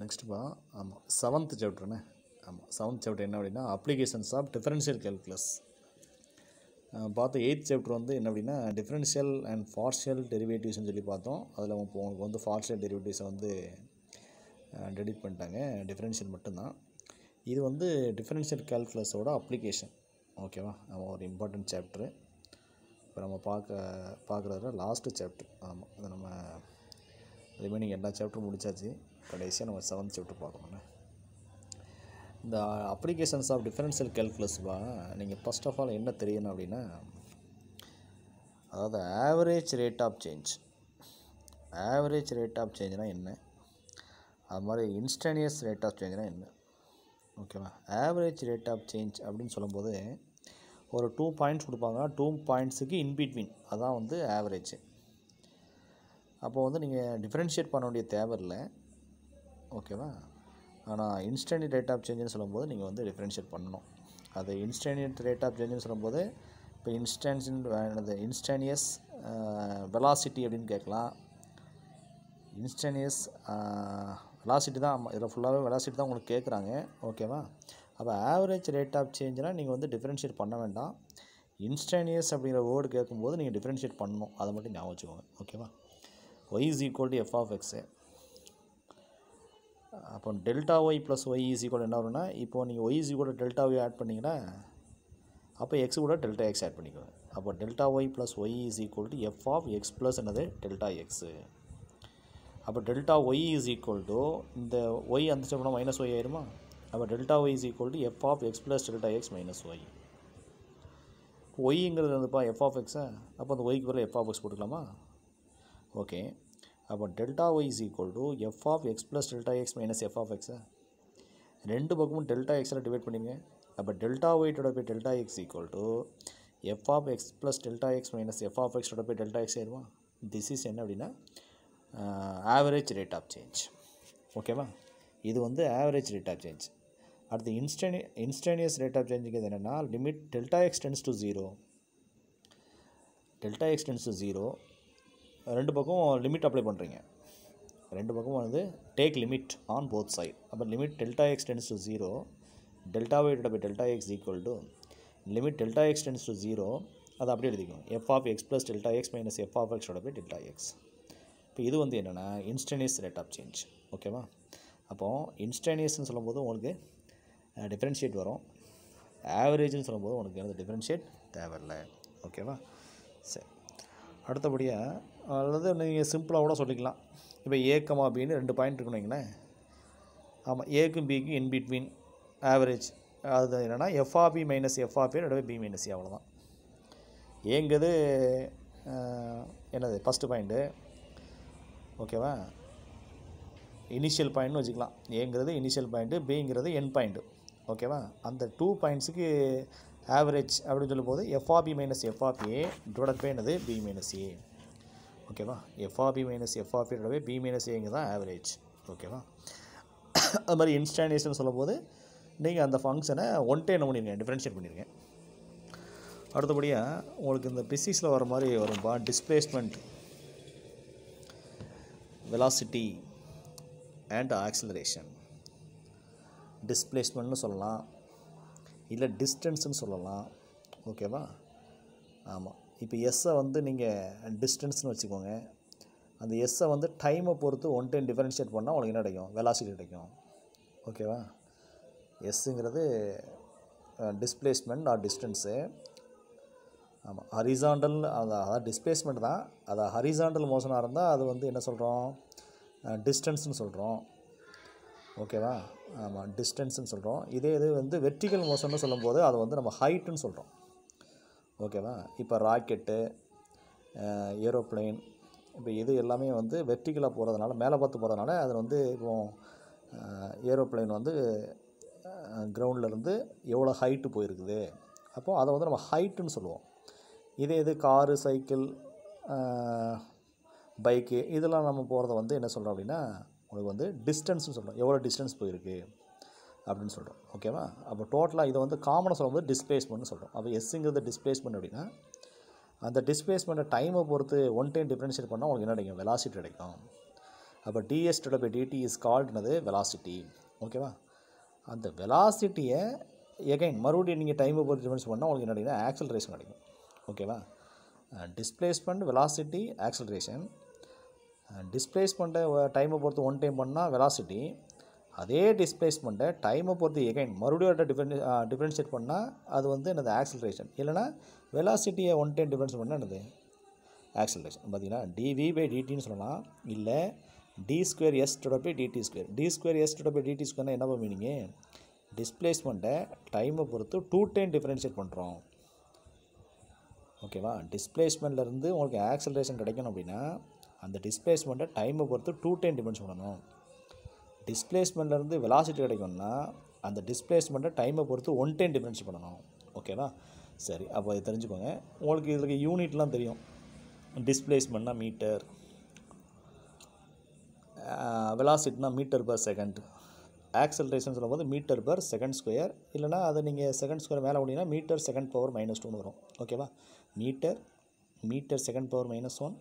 நெக்ஸ்ட்டுப்பா ஆமாம் செவன்த் சாப்டர்ண்ணே ஆமாம் seventh chapter என்ன அப்படின்னா அப்ளிகேஷன்ஸ் ஆஃப் டிஃபரன்ஷியல் கேல்குலஸ் பார்த்த எயித் சாப்டர் வந்து என்ன அப்படின்னா டிஃபரன்ஷியல் அண்ட் ஃபார்ஷியல் டெரிவேட்டிவ்ஸ்னு சொல்லி பார்த்தோம். அதில் உங்களுக்கு வந்து ஃபார்ஷியல் டெரிவேட்டிவ்ஸை வந்து டெடிட் பண்ணிட்டாங்க. டிஃபரன்ஷியல் மட்டும்தான். இது வந்து டிஃபரன்ஷியல் கேல்குலஸோட அப்ளிகேஷன் ஓகேவா ஆமாம் ஒரு இம்பார்ட்டன்ட் சாப்டரு இப்போ நம்ம பார்க்க பார்க்குறதுல லாஸ்ட்டு சாப்டர் ஆமாம் அது நம்ம ரிமைனிங் எல்லா சாப்டரும் முடிச்சாச்சு. கடைசியாக நம்ம செவன்த் சாப்டர் பார்க்கணுண்ணே இந்த அப்ளிகேஷன்ஸ் ஆஃப் டிஃபரன்ஷியல் கேல்குலஸ்பா நீங்கள் ஃபஸ்ட் ஆஃப் ஆல் என்ன தெரியணும் அப்படின்னா அதாவது average rate of change average rate of சேஞ்ச்னால் என்ன? அது மாதிரி இன்ஸ்டனியஸ் ரேட் ஆஃப் சேஞ்ச்னால் என்ன? ஓகேவா ஆவரேஜ் ரேட் ஆஃப் சேஞ்ச் அப்படின்னு சொல்லும்போது ஒரு டூ பாயிண்ட்ஸ் கொடுப்பாங்கன்னா டூ பாயிண்ட்ஸுக்கு இன்பிட்வீன் அதான் வந்து ஆவரேஜ் அப்போ வந்து நீங்கள் டிஃப்ரென்ஷியேட் பண்ண வேண்டிய தேவை இல்லை. ஓகேவா? ஆனால் இன்ஸ்டன்ட் ரேட் ஆஃப் சேஞ்சுன்னு சொல்லும்போது நீங்கள் வந்து டிஃப்ரென்ஷியேட் பண்ணணும். அது இன்ஸ்டன்ட் ரேட் ஆஃப் சேஞ்சுன்னு சொல்லும்போது இப்போ இன்ஸ்டன்ஸ் என்னது இன்ஸ்டனியஸ் வெலாசிட்டி அப்படின்னு கேட்கலாம். இன்ஸ்டனியஸ் வெலாசிட்டி தான் இதில் ஃபுல்லாகவே வெலாசிட்டி தான் உங்களுக்கு கேட்குறாங்க. ஓகேவா? அப்போ ஆவரேஜ் ரேட் ஆஃப் சேஞ்சுனால் நீங்கள் வந்து டிஃப்ரென்ஷியேட் பண்ண வேண்டாம். இன்ஸ்டனியஸ் அப்படிங்கிற வேர்டு கேட்கும்போது நீங்கள் டிஃப்ரென்ஷியேட் பண்ணணும். அதை மட்டும் ஞாபகம் வச்சுக்கோங்க. ஓகேவா? Y is equal to f of x அப்போ டெல்டா ஒய் ப்ளஸ் ஒய் ஈஸி கூட என்ன வரும்னா இப்போ நீங்கள் ஒய் ஈஸி கூட டெல்டா ஒய் ஆட் பண்ணிங்கன்னா அப்போ எக்ஸ் கூட டெல்டா எக்ஸ் ஆட் பண்ணிக்கோங்க. அப்போ delta y plus y is equal to f of x plus என்னது? டெல்டா எக்ஸு அப்போ delta y is equal to இந்த ஒய் அந்த ஸ்டெப்னா மைனஸ் ஒய் ஆயிருமா? அப்போ delta y is equal to f of x plus delta x minus y ஒய்ங்கிறது வந்துப்பா f of எக்ஸா அப்போ அந்த ஒய்க்கு பதில் எஃப் ஆஃப் எக்ஸ் போட்டுக்கலாமா? ஓகே அப்போ delta y is equal to f of x plus delta x minus f of எக்ஸா ரெண்டு பக்கமும் டெல்டா எக்ஸில் டிவைட் பண்ணிங்க அப்போ டெல்டா ஒய்ட்டோட போய் delta x equal to f of x plus delta x minus f of எக்ஸோட போய் டெல்டா எக்ஸ் ஆயிடுமா திஸ் இஸ் என்ன அப்படின்னா ஆவரேஜ் ரேட் ஆஃப் சேஞ்ச் ஓகேவா இது வந்து ஆவரேஜ் ரேட் ஆஃப் சேஞ்ச் அடுத்து இன்ஸ்டனி இன்ஸ்டனியஸ் ரேட் ஆஃப் சேஞ்சுக்கு என்னென்னா limit delta x tends to zero delta x tends to zero ரெண்டு பக்கம் லிமிட் அப்ளை பண்ணுறீங்க ரெண்டு பக்கமும் வந்து take limit on both side அப்போ limit delta x tends to zero delta y by delta x equal to limit delta x tends to zero அதை அப்படியே எழுதிக்கணும் f of x plus delta x minus f of எக்ஸோட by delta x இப்போ இது வந்து என்னென்னா இன்ஸ்டனியஸ் rate of change ஓகேவா அப்போது இன்ஸ்டனியஸ்னு சொல்லும்போது உங்களுக்கு டிஃப்ரென்ஷியேட் வரும். ஆவரேஜ்னு சொல்லும்போது உனக்கு எனது டிஃப்ரென்ஷியேட் தேவையில்லை. ஓகேவா சரி. அடுத்தபடியாக அல்லது நீங்கள் சிம்பிளாக கூட சொல்லிக்கலாம். இப்போ ஏக்கமா பின்னு ரெண்டு பாயிண்ட் இருக்குன்னு வைங்களேன். ஆமாம் ஏக்கும் பிக்கும் இன் பிட்வீன் ஆவரேஜ் அது என்னென்னா f a b minus f a b e ரெண்டு பி மைனஸ் e அவ்வளோதான் ஏங்கிறது என்னது ஃபஸ்ட்டு பாயிண்ட்டு ஓகேவா இனிஷியல் பாயிண்ட்னு வச்சுக்கலாம். ஏங்கிறது இனிஷியல் பாயிண்ட்டு பிங்கிறது என் பாயிண்ட்டு ஓகேவா அந்த டூ பாயிண்ட்ஸுக்கு ஆவரேஜ் அப்படின்னு சொல்லும்போது f of b minus f of b divide by என்னது? பி மைனஸ் ஏ ஓகேவா? F of b minus f of b b minus ஏங்க தான் ஆவரேஜ் ஓகேவா? அது மாதிரி இன்ஸ்டானேஷன் சொல்லும்போது நீங்கள் அந்த ஃபங்க்ஷனை ஒன் டே என்ன பண்ணிருங்க? டிஃப்ரென்ஷியேட் பண்ணியிருக்கேன் அடுத்தபடியாக உங்களுக்கு இந்த பிசிக்ஸில் வர மாதிரி வரும்பா டிஸ்பிளேஸ்மெண்ட் வெலாசிட்டி அண்ட் ஆக்சிலரேஷன் டிஸ்பிளேஸ்மெண்ட்னு சொல்லலாம். இல்லை டிஸ்டன்ஸுன்னு சொல்லலாம். ஓகேவா? ஆமாம் இப்போ எஸ்ஸை வந்து நீங்கள் டிஸ்டன்ஸ்னு வச்சுக்கோங்க. அந்த எஸ்ஸை வந்து டைமை பொறுத்து ஒன் டைம் டிஃபரன்ஷியேட் பண்ணால் உங்களுக்கு என்ன கிடைக்கும்? வெலாசிட்டி கிடைக்கும். ஓகேவா எஸ்ஸுங்கிறது டிஸ்பிளேஸ்மெண்ட் ஆர் டிஸ்டன்ஸு ஆமாம் ஹரிசாண்டல் அது அதாவது டிஸ்பிளேஸ்மெண்ட் தான். அது ஹரிசாண்டல் மோஷனாக இருந்தால் அது வந்து என்ன சொல்கிறோம் டிஸ்டன்ஸ்னு சொல்கிறோம் ஓகேவா ஆமாம் டிஸ்டன்ஸ்னு சொல்கிறோம் இதே இது வந்து வெர்டிக்கல் மோஷன்னு சொல்லும்போது அது வந்து நம்ம ஹைட்டுன்னு சொல்கிறோம் ஓகேவா? இப்போ ராக்கெட்டு ஏரோப்ளேன் இப்போ இது எல்லாமே வந்து வெர்டிக்கலாக போகிறதுனால மேலே பார்த்து போகிறதுனால அதில் வந்து இப்போ ஏரோப்ளேன் வந்து கிரவுண்ட்லேருந்து எவ்வளோ ஹைட்டு போயிருக்குது? அப்போது அதை வந்து நம்ம ஹைட்டுன்னு சொல்லுவோம். இதே இது காரு சைக்கிள் பைக்கு இதெல்லாம் நம்ம போகிறத வந்து என்ன சொல்கிறோம் அப்படின்னா உங்களுக்கு வந்து டிஸ்டன்ஸ்னு சொல்கிறோம் எவ்வளோ டிஸ்டன்ஸ் போயிருக்கு? அப்படின்னு சொல்கிறோம் ஓகேவா அப்போ டோட்டலாக இதை வந்து காமனாக சொல்லும்போது டிஸ்பிளேஸ்மெண்ட்னு சொல்கிறோம் அப்போ எஸ்ஸுங்கிறது டிஸ்பிளேஸ்மெண்ட் அப்படின்னா அந்த டிஸ்பிளேஸ்மெண்ட்டை டைமை பொறுத்து ஒன் டைம் டிஃப்ரென்ஷியேட் பண்ணால் உங்களுக்கு என்ன கிடைக்கும்? வெலாசிட்டி கிடைக்கும். அப்போ டிஎஸ் பை டிடி இஸ் கால்டுனது வெலாசிட்டி ஓகேவா அந்த வெலாசிட்டியை எகைன் மறுபடியும் நீங்கள் டைமை பொறுத்து டிஃபரன்ஸ் பண்ணால் உங்களுக்கு என்ன கிடைக்கும். ஆக்சலரேஷன் கிடைக்கும் ஓகேவா டிஸ்பிளேஸ்மெண்ட் வெலாசிட்டி ஆக்சலரேஷன் டிஸ்பிளேஸ்மெண்ட்டை டைமை பொறுத்து ஒன் டைம் பண்ணால் வெலாசிட்டி அதே டிஸ்பிளேஸ்மெண்ட்டை டைமை பொறுத்து எகைன் மறுபடியும் டிஃபரென் டிஃப்ரென்ஷியேட் பண்ணால் அது வந்து என்னது ஆக்சிலரேஷன் இல்லைனா வெலாசிட்டியை ஒன் டைம் டிஃபரன்ஸ் பண்ணால் என்னது ஆக்சிலரேஷன் பார்த்தீங்கன்னா டிவி பை டிடின்னு சொல்லலாம். இல்லை D square S divide DT square D square S divide DT ஸ்கொயர்னா என்ன மீனிங்கு டிஸ்பிளேஸ்மெண்ட்டை டைமை பொறுத்து டூ டைம் டிஃப்ரென்ஷியேட் பண்ணுறோம் ஓகேவா? டிஸ்பிளேஸ்மெண்ட்லேருந்து உங்களுக்கு ஆக்சலரேஷன் கிடைக்கணும் அப்படின்னா அந்த டிஸ்பிளேஸ்மெண்ட்டை டைமை பொறுத்து டூ டைம் டிஃபரன்ஸ் பண்ணணும். டிஸ்பிளேஸ்மெண்ட்லேருந்து வெலாசிட்டி கிடைக்கும்னா அந்த டிஸ்பிளேஸ்மெண்ட்டை டைமை பொறுத்து ஒன் டைம் டிஃபரன்ஸ் பண்ணணும். ஓகேவா சரி அப்போ இது தெரிஞ்சுக்கோங்க. உங்களுக்கு இதுக்கு யூனிட்லாம் தெரியும். டிஸ்பிளேஸ்மெண்ட்னா மீட்டர் வெலாசிட்டினா மீட்டர் பர் செகண்ட் ஆக்சலரேஷன் சொல்லும்போது மீட்டர் பர் செகண்ட் ஸ்கொயர் இல்லைனா அதை நீங்கள் செகண்ட் ஸ்கொயர் மேலே ஓடினா மீட்டர் செகண்ட் பவர் மைனஸ் டூன்னு வரும். ஓகேவா metre metre second power minus one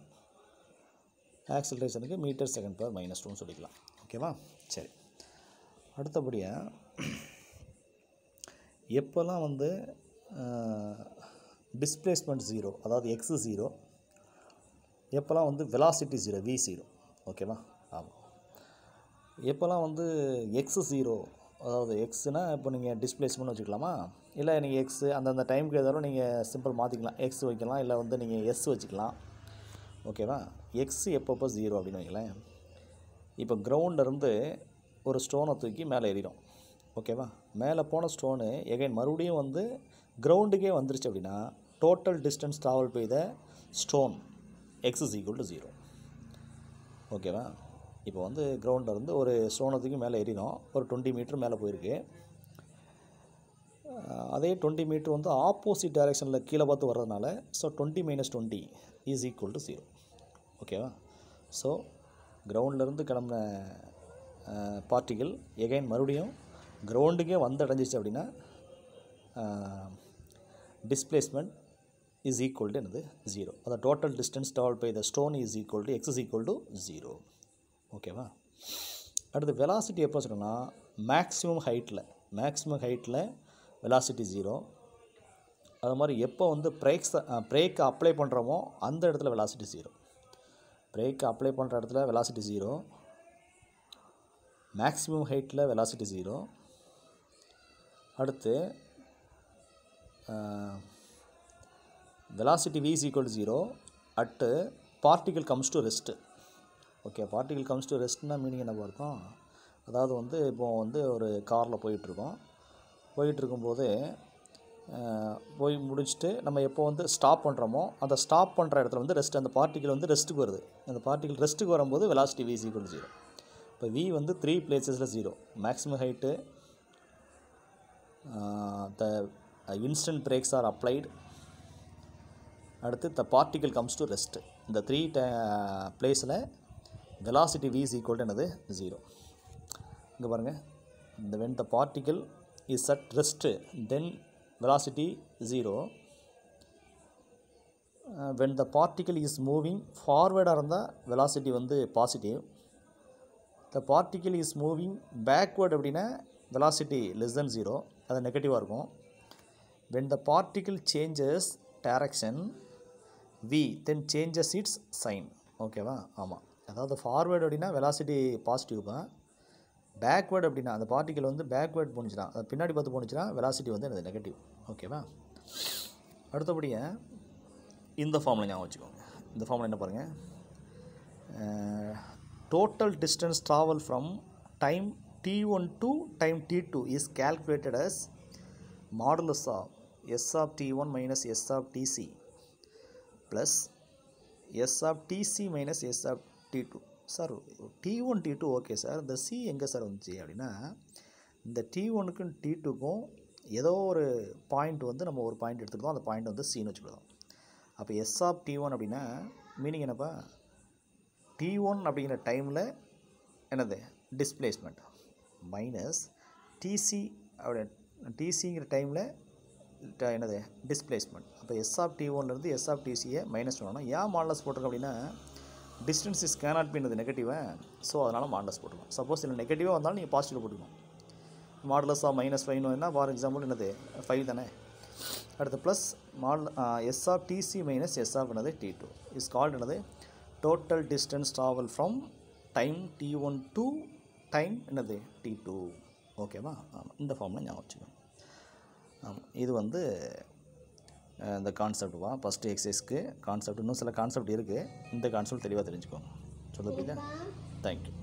ஆக்சலரேஷனுக்கு metre second power minus டூன்னு சொல்லிக்கலாம். ஓகேவா சரி. அடுத்தபடியாக எப்போல்லாம் வந்து டிஸ்பிளேஸ்மெண்ட் ஜீரோ அதாவது எக்ஸு ஜீரோ எப்போல்லாம் வந்து வெலாசிட்டி ஜீரோ வி ஜீரோ ஓகேவா ஆமாம். எப்போல்லாம் வந்து எக்ஸு ஜீரோ அதாவது எக்ஸ்னால் இப்போ நீங்கள் டிஸ்பிளேஸ்மெண்ட் வச்சுக்கலாமா? இல்லை நீங்கள் எக்ஸு அந்தந்த டைமுக்கு ஏதாவது நீங்கள் சிம்பிள் மாற்றிக்கலாம் எக்ஸ் வைக்கலாம் இல்லை வந்து நீங்கள் எஸ் வச்சுக்கலாம். ஓகேவா எக்ஸ் எப்பப்போ ஜீரோ அப்படின்னு வைங்களேன். இப்போ கிரவுண்ட்லேருந்து ஒரு ஸ்டோனை தூக்கி மேலே எறிகிறோம் ஓகேவா மேலே போன ஸ்டோனு எகைன் மறுபடியும் வந்து கிரவுண்டுக்கே வந்துருச்சு அப்படின்னா total distance travel by the stone x is equal to zero ஓகேவா இப்போ வந்து கிரவுண்டில் இருந்து ஒரு ஸ்டோனை தூக்கி மேலே எறினோம் ஒரு டுவெண்ட்டி மீட்டர் மேலே போயிருக்கு. அதே டுவெண்ட்டி மீட்ரு வந்து ஆப்போசிட் டைரெக்ஷனில் கீழே பார்த்து வர்றதுனால so twenty minus twenty is equal to zero ஓகேவா? ஸோ கிரவுண்ட்லேருந்து கிளம்புன பார்ட்டிகள் எகைன் மறுபடியும் கிரவுண்டுக்கே வந்து அடைஞ்சிச்சு அப்படின்னா டிஸ்பிளேஸ்மெண்ட் இஸ் ஈக்குவல் டு என்னது? ஜீரோ அந்த total distance travel by the stone is equal to x is equal to zero ஓகேவா? அடுத்து வெலாசிட்டி எப்போ சொல்லணும்னா மேக்ஸிமம் ஹைட்டில் மேக்ஸிமம் ஹைட்டில் வெலாசிட்டி ஜீரோ அது மாதிரி எப்போ வந்து பிரேக்ஸ் பிரேக் அப்ளை பண்ணுறோமோ அந்த இடத்துல வெலாசிட்டி ஜீரோ பிரேக் அப்ளை பண்ணுற இடத்துல வெலாசிட்டி ஜீரோ மேக்ஸிமம் ஹைட்டில் வெலாசிட்டி ஜீரோ அடுத்து velocity V is equal zero at particle comes to rest okay particle comes to ரெஸ்ட்னா meaning என்ன பார்த்தோம் அதாவது வந்து இப்போது வந்து ஒரு காரில் போயிட்டுருக்கோம் போயிட்டுருக்கும்போது போய் முடிச்சுட்டு நம்ம எப்போ வந்து ஸ்டாப் பண்ணுறோமோ அந்த ஸ்டாப் பண்ணுற இடத்துல வந்து ரெஸ்ட் அந்த பார்ட்டிக்கல் வந்து ரெஸ்ட்டுக்கு வருது. அந்த பார்ட்டிகல் ரெஸ்ட்டுக்கு வரும்போது வெலாசிட்டி v is ஜீரோ இப்போ வி வந்து three பிளேசஸில் zero maximum height the instant brakes are applied அடுத்து the particle comes to rest இந்த த்ரீ ட பிளேஸில் வெலாசிட்டி வி is என்னது? ஜீரோ இங்கே பாருங்கள் இந்த when the particle is at rest then velocity zero when the particle is moving ஃபார்வேர்டாக இருந்தால் velocity வந்து positive the particle is moving backward அப்படின்னா வெலாசிட்டி லெஸ் தென் ஜீரோ அது நெகட்டிவாக இருக்கும். When the particle changes direction V then changes its sign ஓகேவா ஆமாம் அதாவது forward அப்படின்னா வெலாசிட்டி பாசிட்டிவ் தான். பேக்வேர்டு அப்படின்னா அந்த பார்ட்டிக்கல் வந்து பேக்வேர்ட் போணுச்சுன்னா அது பின்னாடி பார்த்து போணுச்சுன்னா வெலாசிட்டி வந்து எனது நெகட்டிவ் ஓகேவா அடுத்தபடியாக இந்த ஃபார்மில் ஞாபகம் வச்சுக்கோங்க. இந்த ஃபார்மில் என்ன பாருங்கள் total distance travel from time T one to time T two is calculated as modulus of S of T one minus S of T C plus S of T C minus S of T two sir T one T two okay sir. இந்த C எங்கே sir வந்துச்சு அப்படின்னா இந்த D ஒனுக்கும் D டூக்கும் ஏதோ ஒரு point வந்து நம்ம ஒரு பாயிண்ட் எடுத்துக்கிட்டோம். அந்த பாயிண்ட் வந்து சின்னு வச்சுக்கிட்டோம். அப்போ எஸ் ஆஃப் டி ஒன் அப்படின்னா மீனிங் என்னப்பா? டி ஒன் அப்படிங்கிற டைமில் என்னது? டிஸ்பிளேஸ்மெண்ட் மைனஸ் டிசி அப்படி டிசிங்கிற டைமில் என்னது? டிஸ்பிளேஸ்மெண்ட் அப்போ எஸ் ஆஃப் டி ஒன்லேருந்து எஸ் ஆஃப் டிசியை மைனஸ் பண்ணணும். ஏன் மாடலஸ் போட்டிருக்கோம் அப்படின்னா டிஸ்டன்ஸ் இஸ் கேனாட் பின்றது நெகட்டிவை ஸோ அதனால் மாடலஸ் போட்டுக்கணும். சப்போஸ் இல்லை நெகட்டிவாக வந்தாலும் நீங்கள் பாசிட்டிவ் போட்டுக்கணும். மாடலஸ் மைனஸ் ஃபைவ்னு என்ன ஃபார் எக்ஸாம்பிள் என்னது? ஃபைவ் தானே? அடுத்து plus mod S of T C minus S of என்னது? டி டூ இஸ் கால்ட் என்னது? Total distance travel from time T one to time என்னது? டி டூ ஓகேவா ஆமாம் இந்த ஃபார்மில் ஞாபகம் வச்சுக்கணும். ஆமாம் இது வந்து இந்த கான்செப்ட் வா? ஃபஸ்ட்டு எக்ஸசைஸ்க்கு கான்செப்ட் இன்னும் சில கான்செப்ட் இருக்குது இந்த கான்செப்ட் தெளிவாக தெரிஞ்சுக்கோங்க. சொல்ல புரியுதா தேங்க்யூ